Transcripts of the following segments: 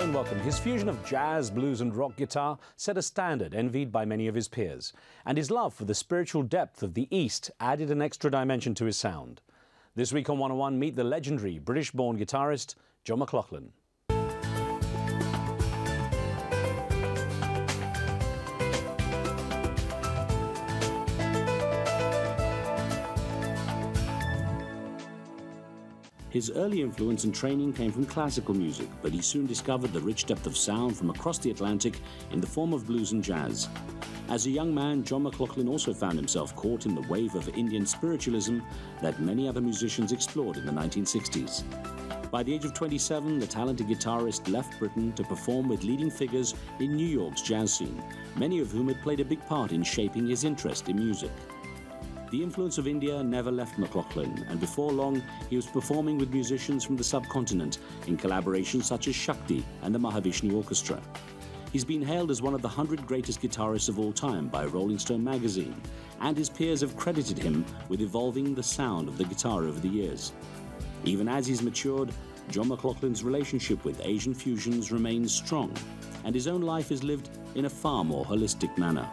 And welcome. His fusion of jazz, blues, and rock guitar set a standard envied by many of his peers. And his love for the spiritual depth of the East added an extra dimension to his sound. This week on One on One, meet the legendary British born guitarist, John McLaughlin. His early influence and training came from classical music, but he soon discovered the rich depth of sound from across the Atlantic in the form of blues and jazz. As a young man, John McLaughlin also found himself caught in the wave of Indian spiritualism that many other musicians explored in the 1960s. By the age of 27, the talented guitarist left Britain to perform with leading figures in New York's jazz scene, many of whom had played a big part in shaping his interest in music. The influence of India never left McLaughlin, and before long, he was performing with musicians from the subcontinent in collaborations such as Shakti and the Mahavishnu Orchestra. He's been hailed as one of the 100 greatest guitarists of all time by Rolling Stone magazine, and his peers have credited him with evolving the sound of the guitar over the years. Even as he's matured, John McLaughlin's relationship with Asian fusions remains strong, and his own life is lived in a far more holistic manner.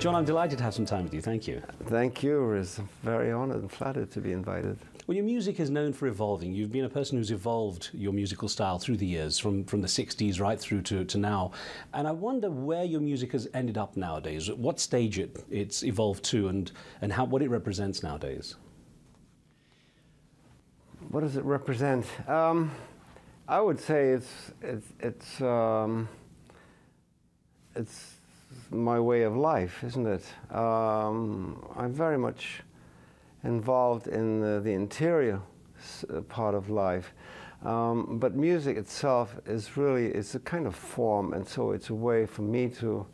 John, I'm delighted to have some time with you. Thank you. Thank you. Riz. very honored and flattered to be invited. Well, your music is known for evolving. You've been a person who's evolved your musical style through the years, from, from the 60s right through to, to now. And I wonder where your music has ended up nowadays, at what stage it, it's evolved to, and, and how, what it represents nowadays. What does it represent? Um, I would say it's, it's, it's, um, it's my way of life, isn't it? Um, I'm very much involved in the, the interior uh, part of life. Um, but music itself is really it's a kind of form, and so it's a way for me to.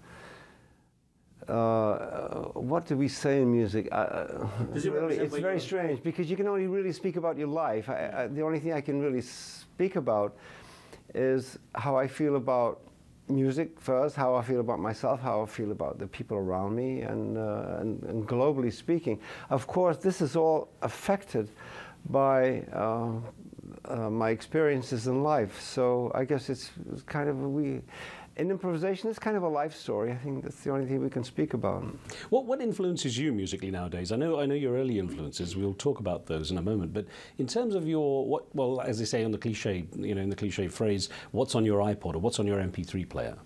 Uh, what do we say in music? Uh, it really, it's very strange because you can only really speak about your life. I, I, the only thing I can really speak about is how I feel about music first, how I feel about myself, how I feel about the people around me, and, uh, and, and, globally speaking. Of course, this is all affected by uh, uh, my experiences in life. So I guess it's, it's kind of we. In improvisation, it's kind of a life story. I think that's the only thing we can speak about. What what influences you musically nowadays? I know I know your early influences. We'll talk about those in a moment. But in terms of your what, well, as they say on the cliche, you know, in the cliche phrase, what's on your iPod or what's on your MP3 player?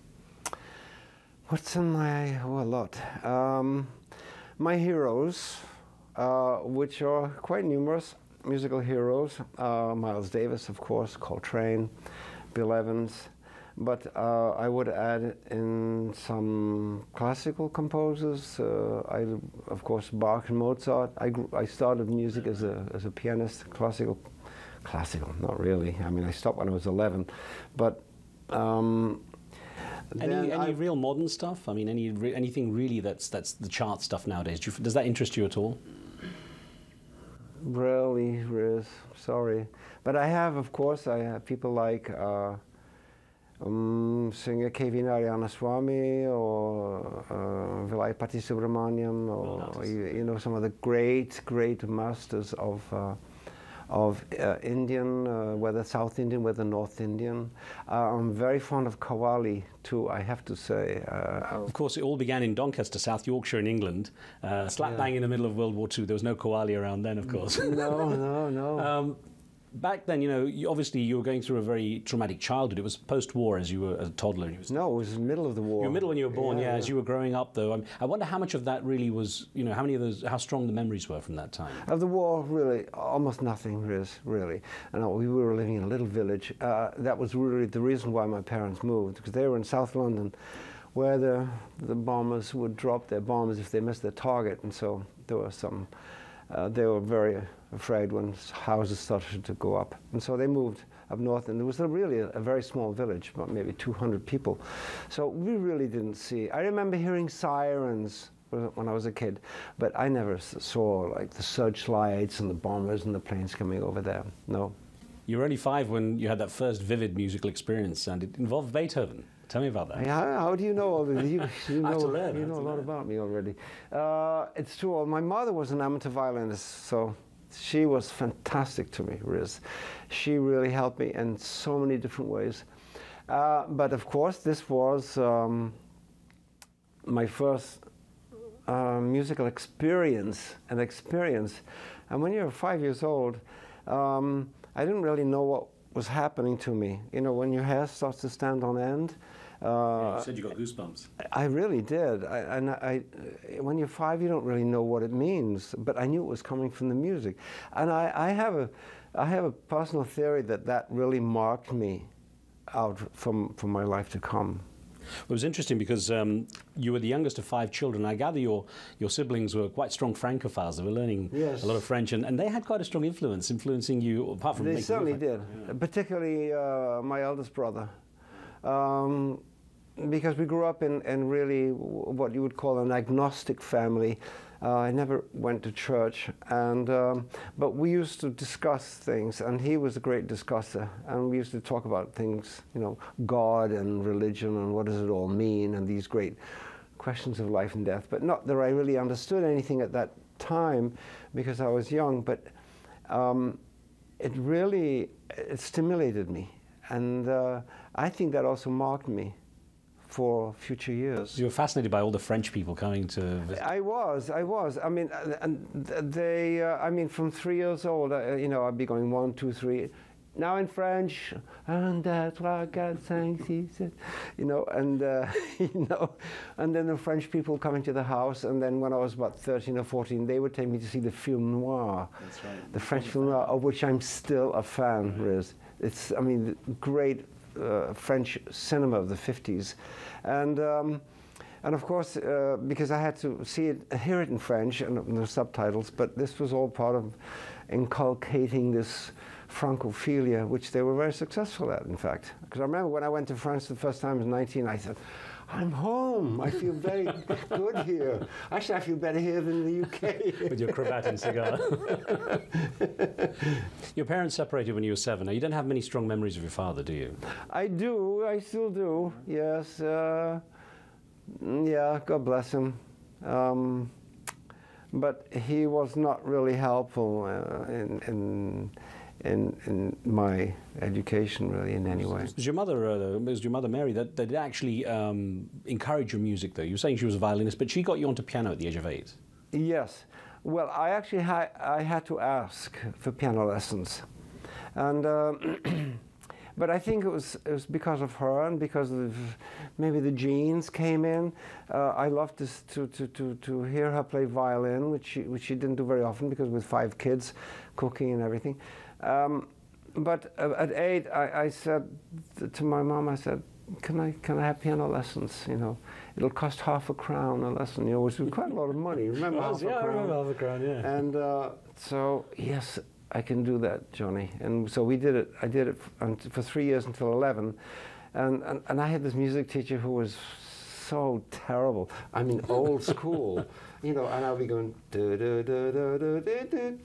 What's on my oh, a lot. Um, my heroes, uh, which are quite numerous musical heroes. Uh, Miles Davis, of course, Coltrane, Bill Evans. But uh, I would add in some classical composers. Uh, I, of course, Bach and Mozart. I, I started music as a, as a pianist, classical, classical, not really. I mean, I stopped when I was 11. But um, any, any real modern stuff? I mean, any re anything really that's that's the chart stuff nowadays? Do you, does that interest you at all? Really, Riz, sorry. But I have, of course, I have people like uh, um, singer K.V. Narayanaswamy or uh, Vilayapati Subramaniam or, you, you, know, some of the great, great masters of uh, of uh, Indian, uh, whether South Indian, whether North Indian. Uh, I'm very fond of Qawwali too, I have to say. Uh, of course, it all began in Doncaster, South Yorkshire in England, uh, slap yeah. bang in the middle of World War II. There was no Qawwali around then, of course. no, no, no. Um, back then, you know, you, obviously you were going through a very traumatic childhood. It was post-war as you were a toddler. Was, no, it was the middle of the war. You were middle when you were born, yeah. yeah, yeah. As you were growing up, though, I'm, i wonder how much of that really was, you know, how many of those, how strong the memories were from that time. Of the war, really, almost nothing is really. And we were living in a little village. Uh, that was really the reason why my parents moved because they were in South London, where the the bombers would drop their bombs if they missed their target, and so there was some. Uh, they were very afraid when houses started to go up. And so they moved up north, and it was a really a, a, very small village, about maybe 200 people. So we really didn't see. I remember hearing sirens when I was a kid, but I never saw like the searchlights and the bombers and the planes coming over there. No. You were only five when you had that first vivid musical experience, and it involved Beethoven. Tell me about that. How, how do you know all this? You, you know, learn, you know a lot learn. about me already. Uh, it's true. My mother was an amateur violinist, so she was fantastic to me, Riz. She really helped me in so many different ways. Uh, but of course, this was um, my first uh, musical experience and experience. And when you're five years old, um, I didn't really know what was happening to me. You know, when your hair starts to stand on end. Uh, you said you got goosebumps. I really did. I, and I, when you're five, you don't really know what it means, but I knew it was coming from the music. And I, I have a, I have a personal theory that that really marked me out from, from my life to come. Well, it was interesting because um, you were the youngest of five children. I gather your, your siblings were quite strong francophiles. They were learning yes. a lot of French, and, and they had quite a strong influence, influencing you, apart from They certainly did, yeah. particularly uh, my eldest brother. Um, because we grew up in, in really what you would call an agnostic family. Uh, I never went to church, and um, but we used to discuss things, and he was a great discusser, and we used to talk about things, you know, God and religion and what does it all mean, and these great questions of life and death. But not that I really understood anything at that time, because I was young. But um, it really it stimulated me, and uh, I think that also marked me for future years. You were fascinated by all the French people coming to visit. I was, I was. I mean, and they, uh, I mean, from three years old, uh, you know, I'd be going one, two, three. Now in French, and that's why God thanks, he said, you know, and, uh, you know, and then the French people coming to the house, and then when I was about 13 or 14, they would take me to see the film noir. That's right. The French film noir, of which I'm still a fan, mm-hmm. Riz. It's, I mean, great uh, French cinema of the 50s. And, um, and of course, uh, because I had to see it, hear it in French and the subtitles, but this was all part of inculcating this Francophilia, which they were very successful at, in fact. Because I remember when I went to France the first time, I was 19, I said, I'm home. I feel very good here. Actually, I feel better here than in the UK. With your cravat and cigar. your parents separated when you were seven. Now, you don't have many strong memories of your father, do you? I do. I still do. Yes. Uh, yeah, God bless him. Um, but he was not really helpful uh, in, in in, in my education really in any way. Was your mother, uh, was your mother Mary, that, that actually um, encourage your music though? You were saying she was a violinist, but she got you onto piano at the age of eight. Yes. Well, I actually had, I had to ask for piano lessons. And, uh, but I think it was, it was because of her and because of maybe the genes came in. Uh, I loved to, to, to, to hear her play violin, which she, which she didn't do very often because with five kids, cooking and everything. Um, but uh, at eight, I, I said to my mom, I said, can I, can I have piano lessons? You know, it'll cost half a crown a lesson, you know, which was quite a lot of money. Remember half yeah, a crown? I remember half a crown, yeah. And uh, so, yes, I can do that, Johnny. And so we did it, I did it for three years until 11. And, and, and I had this music teacher who was so terrible. I mean, old school. You know, and I'll be going do, do, do, do, do, do, do,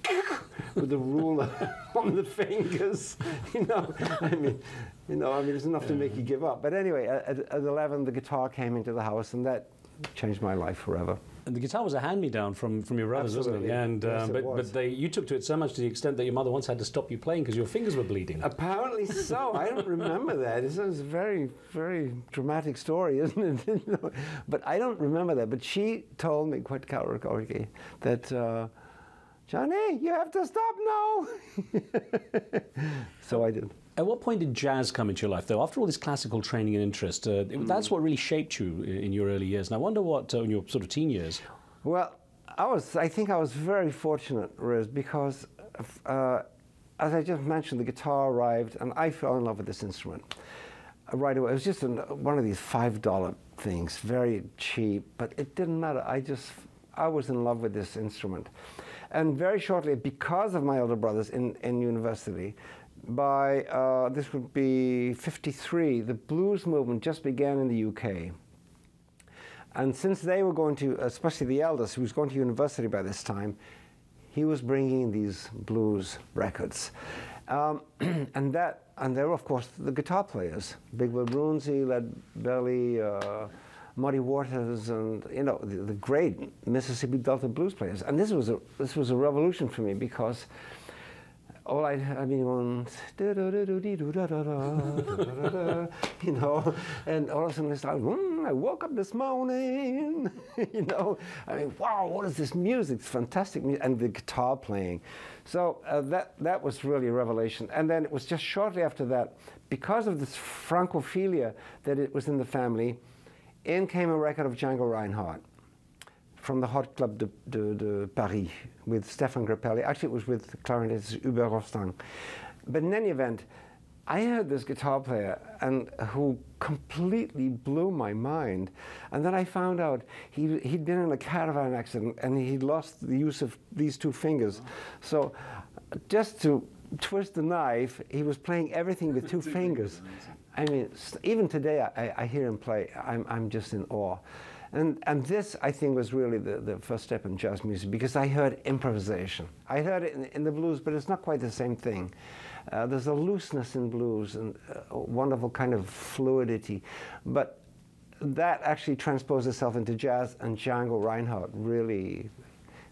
with the ruler on the fingers. You know, I mean, you know, I mean, it's enough to make you give up. But anyway, at, at 11, the guitar came into the house, and that changed my life forever. And the guitar was a hand-me-down from, from your brothers, Absolutely. wasn't it? And yes, um, but it but they, you took to it so much to the extent that your mother once had to stop you playing because your fingers were bleeding. Apparently so. I don't remember that. It's a very very dramatic story, isn't it? but I don't remember that. But she told me quite categorically that. Uh, Johnny, you have to stop now. so I did. At what point did jazz come into your life, though? After all this classical training and interest, uh, mm. that's what really shaped you in your early years. And I wonder what, uh, in your sort of teen years. Well, I was. I think I was very fortunate, Riz, because uh, as I just mentioned, the guitar arrived, and I fell in love with this instrument right away. It was just an, one of these five dollar things, very cheap, but it didn't matter. I just I was in love with this instrument. And very shortly, because of my older brothers in, in university, by uh, this would be 53, the blues movement just began in the UK. And since they were going to, especially the eldest, who was going to university by this time, he was bringing these blues records. Um, and that, and there were, of course, the guitar players. Big Bill Broonzy, Lead Belly, uh, Muddy Waters and you know the, the great Mississippi Delta blues players. And this was a this was a revolution for me because all I, I mean, you know, and all of a sudden I started, mm, I woke up this morning, you know, I mean, wow, what is this music? It's fantastic music, and the guitar playing. So uh, that, that was really a revelation. And then it was just shortly after that, because of this Francophilia that it was in the family, in came a record of Django Reinhardt from the Hot Club de, de, de Paris with Stéphane Grappelli. Actually, it was with clarinetist Hubert Rostaing. But in any event, I heard this guitar player and who completely blew my mind. And then I found out he, he'd been in a caravan accident and he'd lost the use of these two fingers. So just to twist the knife, he was playing everything with two fingers. I mean, even today I, I hear him play, I'm, I'm just in awe. And, and this, I think, was really the, the first step in jazz music because I heard improvisation. I heard it in, in the blues, but it's not quite the same thing. Uh, there's a looseness in blues and a wonderful kind of fluidity. But that actually transposed itself into jazz, and Django Reinhardt really,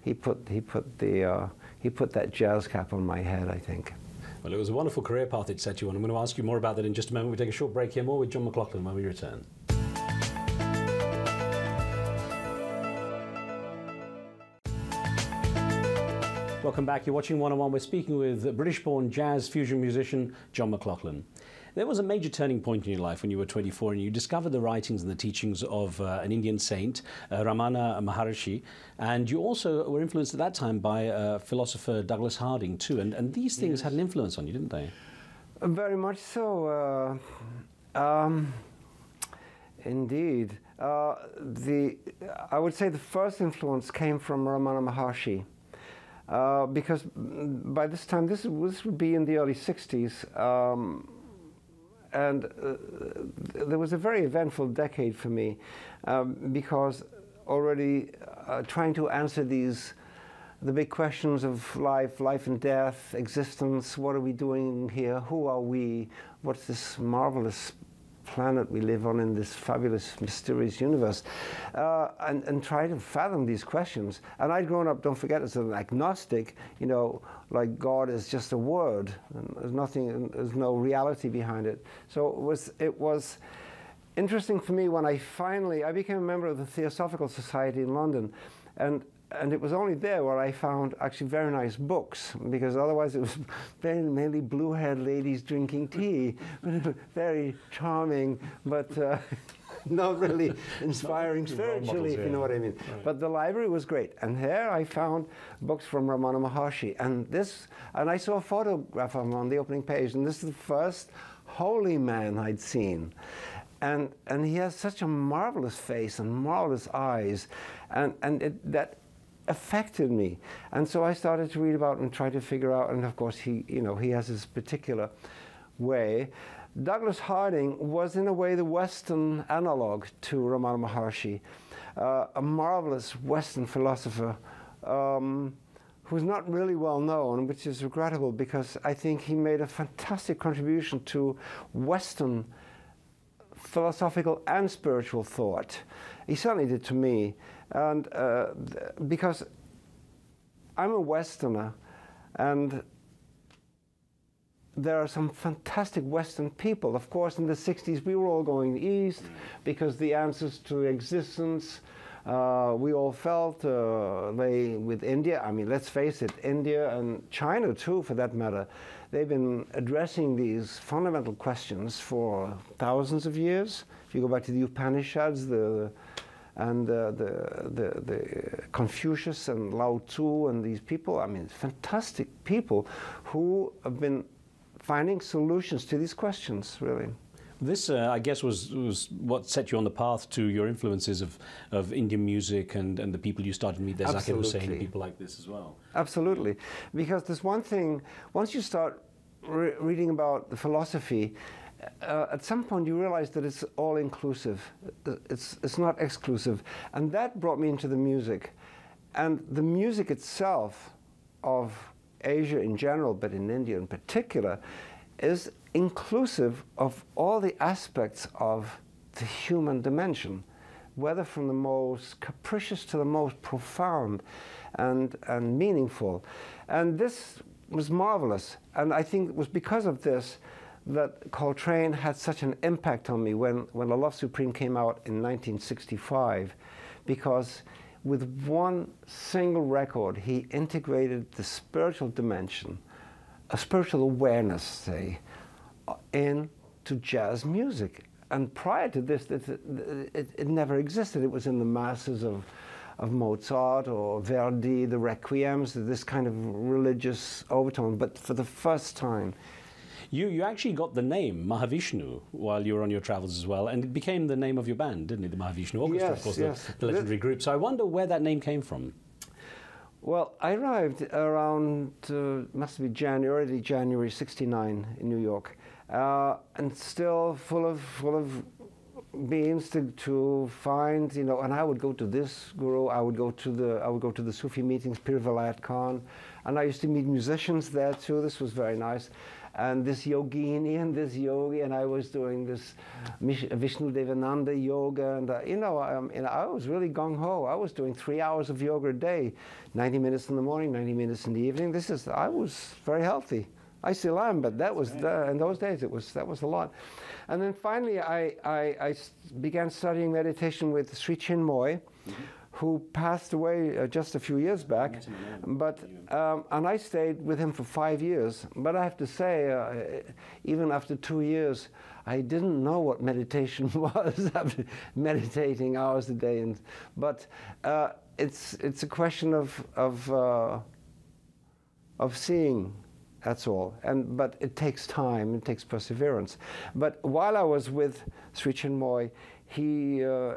he put, he put, the, uh, he put that jazz cap on my head, I think. Well, it was a wonderful career path it set you on. I'm going to ask you more about that in just a moment. We take a short break here. More with John McLaughlin when we return. Welcome back. You're watching One on One. We're speaking with British born jazz fusion musician John McLaughlin. There was a major turning point in your life when you were 24 and you discovered the writings and the teachings of uh, an Indian saint, uh, Ramana Maharshi, and you also were influenced at that time by uh, philosopher Douglas Harding too. And, and these things yes. had an influence on you, didn't they? Very much so. Uh, um, indeed. Uh, the, I would say the first influence came from Ramana Maharshi. Uh, because by this time, this, this would be in the early 60s, um, and uh, there was a very eventful decade for me um, because already uh, trying to answer these the big questions of life, life and death, existence, what are we doing here, who are we, what's this marvelous planet we live on in this fabulous, mysterious universe, uh, and, and try to fathom these questions. And I'd grown up, don't forget, as an agnostic, you know, like God is just a word, and there's nothing, there's no reality behind it. So it was, it was interesting for me when I finally, I became a member of the Theosophical Society in London, and and it was only there where I found actually very nice books, because otherwise it was very mainly blue-haired ladies drinking tea, very charming, but uh, not really inspiring spiritually, if you know what I mean. Right. But the library was great, and there I found books from Ramana Maharshi, and this, and I saw a photograph of him on the opening page, and this is the first holy man I'd seen. And, and he has such a marvelous face and marvelous eyes, and, and it, that affected me. And so I started to read about and try to figure out, and of course he, you know, he has his particular way. Douglas Harding was in a way the Western analog to Ramana Maharshi, uh, a marvelous Western philosopher um, who's not really well known, which is regrettable because I think he made a fantastic contribution to Western philosophical and spiritual thought. He certainly did to me. And uh, because I'm a Westerner, and there are some fantastic Western people. Of course, in the 60s, we were all going east because the answers to existence, uh, we all felt uh, they, with India, I mean, let's face it, India and China too, for that matter, they've been addressing these fundamental questions for thousands of years. If you go back to the Upanishads, the, and uh, the, the, the Confucius and Lao Tzu and these people, I mean, fantastic people who have been finding solutions to these questions, really. This, uh, I guess, was, was what set you on the path to your influences of, of Indian music and, and the people you started to meet there, Zakir Hussain, people like this as well. Absolutely. Because there's one thing, once you start re reading about the philosophy, uh, at some point you realize that it's all inclusive. It's, it's not exclusive. And that brought me into the music. And the music itself of Asia in general, but in India in particular, is inclusive of all the aspects of the human dimension. whether from the most capricious to the most profound and, and meaningful. And this was marvelous. And I think it was because of this that Coltrane had such an impact on me when, when The Love Supreme came out in 1965, because with one single record, he integrated the spiritual dimension, a spiritual awareness, say, into jazz music. And prior to this, it, it, it never existed. It was in the masses of, of Mozart or Verdi, the requiems, this kind of religious overtone. But for the first time, you, you actually got the name Mahavishnu while you were on your travels as well, and it became the name of your band, didn't it? The Mahavishnu Orchestra, yes, of course, yes. the, the legendary group. So I wonder where that name came from. Well, I arrived around, uh, must be January, early January 69 in New York, uh, and still full of, full of beings to, to find, you know, and I would go to this guru, I would go to the, I would go to the Sufi meetings, Pir Vilayat Khan, and I used to meet musicians there too, this was very nice and this yogini and this yogi, and I was doing this Vishnu Devananda yoga, and uh, you know, um, and I was really gung ho. I was doing three hours of yoga a day, 90 minutes in the morning, 90 minutes in the evening. This is I was very healthy. I still am, but that was the, in those days it was that was a lot. And then finally, I, I, I began studying meditation with Sri Chinmoy. Mm-hmm who passed away uh, just a few years back. But um, and I stayed with him for five years. But I have to say, uh, even after two years, I didn't know what meditation was. after meditating hours a day, and but uh, it's it's a question of of uh, of seeing. That's all. And but it takes time. It takes perseverance. But while I was with Sri Chinmoy, he, uh,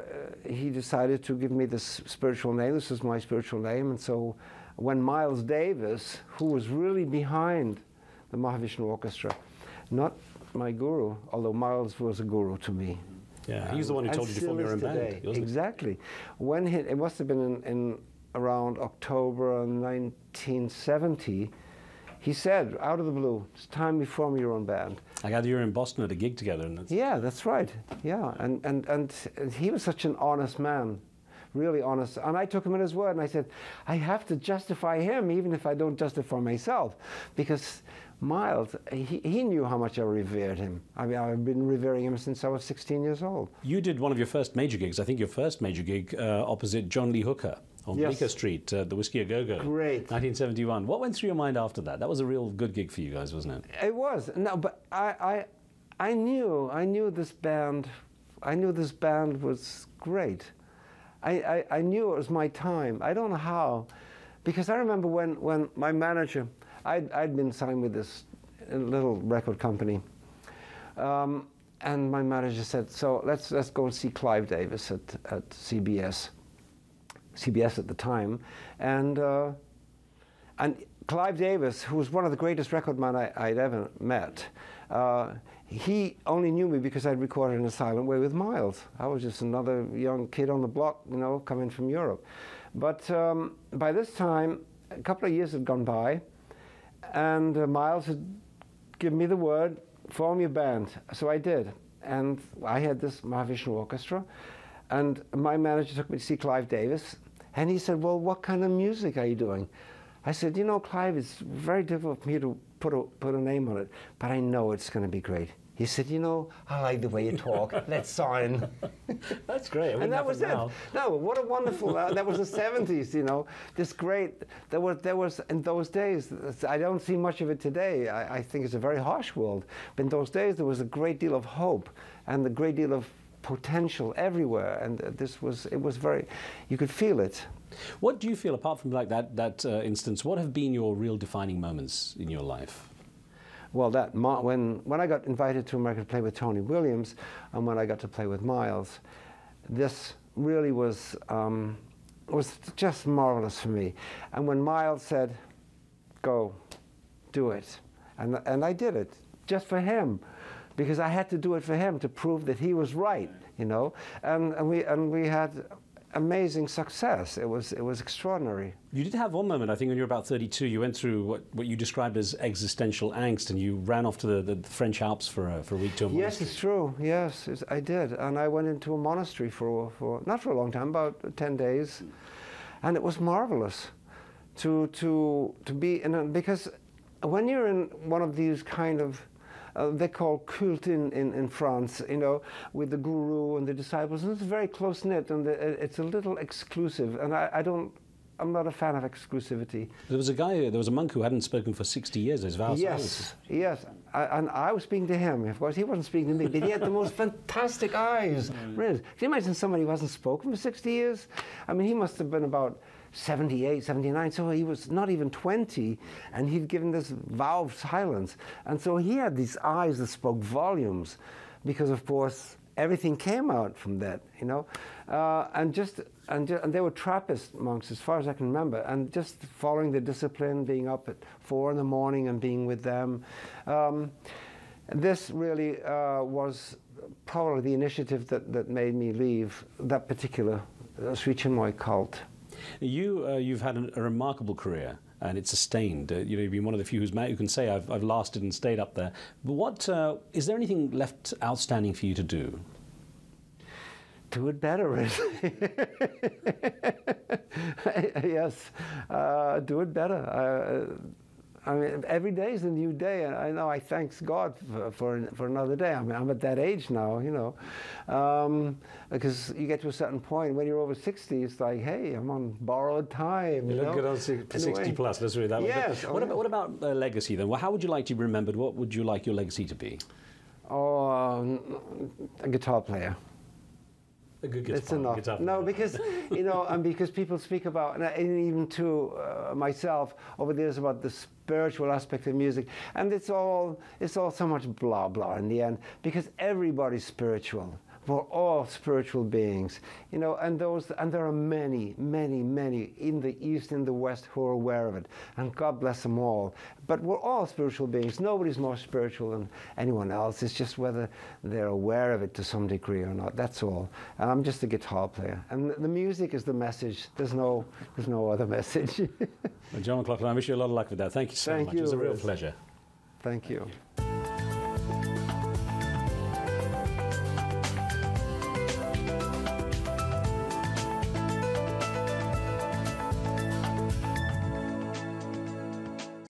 he decided to give me this spiritual name. This is my spiritual name. And so when Miles Davis, who was really behind the Mahavishnu Orchestra, not my guru, although Miles was a guru to me. Yeah, he's the one who told you to form your own today. band. Exactly. When he, it must have been in, in around October 1970, he said, out of the blue, it's time you form your own band. I gather you were in Boston at a gig together. And that's yeah, that's right. Yeah, and, and, and he was such an honest man, really honest. And I took him at his word, and I said, I have to justify him, even if I don't justify myself, because Miles, he, he knew how much I revered him. I mean, I've been revering him since I was 16 years old. You did one of your first major gigs, I think your first major gig, uh, opposite John Lee Hooker on yes. Bleecker Street, uh, the Whisky a Go Go. Great. 1971. What went through your mind after that? That was a real good gig for you guys, wasn't it? It was. No, but I, I, I knew, I knew this band, I knew this band was great. I, I, I knew it was my time. I don't know how, because I remember when, when my manager, I'd, I'd been signed with this little record company. Um, and my manager said, so let's, let's go and see Clive Davis at, at CBS. CBS at the time, and uh, and Clive Davis, who was one of the greatest record men I, would ever met, uh, he only knew me because I'd recorded in a silent way with Miles. I was just another young kid on the block, you know, coming from Europe. But um, by this time, a couple of years had gone by, and uh, Miles had given me the word, form your band. So I did. And I had this Mahavishnu Orchestra, and my manager took me to see Clive Davis, and he said, Well, what kind of music are you doing? I said, You know, Clive, it's very difficult for me to put a, put a name on it, but I know it's going to be great. He said, You know, I like the way you talk. Let's sign. That's great. and that was now. it. No, what a wonderful, uh, that was the 70s, you know. This great, there was, there was, in those days, I don't see much of it today. I, I think it's a very harsh world. But in those days, there was a great deal of hope and a great deal of potential everywhere, and this was it was very, you could feel it. What do you feel apart from like that that uh, instance? What have been your real defining moments in your life? Well, that when when I got invited to America to play with Tony Williams, and when I got to play with Miles, this really was um, was just marvelous for me. And when Miles said, "Go, do it," and and I did it just for him because I had to do it for him to prove that he was right, you know. And, and we and we had amazing success. It was, it was extraordinary. You did have one moment, I think, when you were about 32, you went through what, what you described as existential angst and you ran off to the, the, the French Alps for a, for a week to a Yes, it's true. Yes, it's, I did. And I went into a monastery for, for, not for a long time, about 10 days. And it was marvelous to, to, to be in a, because when you're in one of these kind of uh, they call cult in, in, in France, you know, with the guru and the disciples, and it's very close knit and the, it's a little exclusive. And I, I don't, I'm not a fan of exclusivity. There was a guy, there was a monk who hadn't spoken for 60 years, his vows. Yes, yes. I, and I was speaking to him. Of course, he wasn't speaking to me, but he had the most fantastic eyes. Really. Can you imagine somebody who hasn't spoken for 60 years? I mean, he must have been about 78, 79, so he was not even 20, and he'd given this vow of silence. And so he had these eyes that spoke volumes, because, of course, everything came out from that, you know. Uh, and just and, ju- and they were Trappist monks, as far as I can remember, and just following the discipline, being up at four in the morning and being with them. Um, this really uh, was probably the initiative that, that made me leave that particular uh, Sri Chinmoy cult. You, uh, you've had a, a remarkable career. And it's sustained. Uh, you know, you've been one of the few who's who can say I've, I've lasted and stayed up there. But what uh, is there anything left outstanding for you to do? Do it better, really. yes, uh, do it better. I mean, every day is a new day, and I know I thank God for, for, for another day. I mean, I'm at that age now, you know, um, because you get to a certain point when you're over 60, it's like, hey, I'm on borrowed time. You, You, look know? good on si- In a 60 plus, let's read it that Yes, oh, what, about, what about uh, legacy then? Well, how would you like to be remembered? What would you like your legacy to be? Oh, um, a guitar player. A good it's enough. No, because you know, and because people speak about, and I- and even to uh, myself over the years about the spiritual aspect of music, and it's all it's all so much blah blah in the end because everybody's spiritual. We're all spiritual beings, you know, and those and there are many, many, many in the east and the west who are aware of it, and God bless them all. But we're all spiritual beings. Nobody's more spiritual than anyone else. It's just whether they're aware of it to some degree or not. That's all. And I'm just a guitar player, and the music is the message. There's no, there's no other message. Well, John McLaughlin, I wish you a lot of luck with that. Thank you so Thank much. you, it was a real Riz. pleasure. Thank you. you.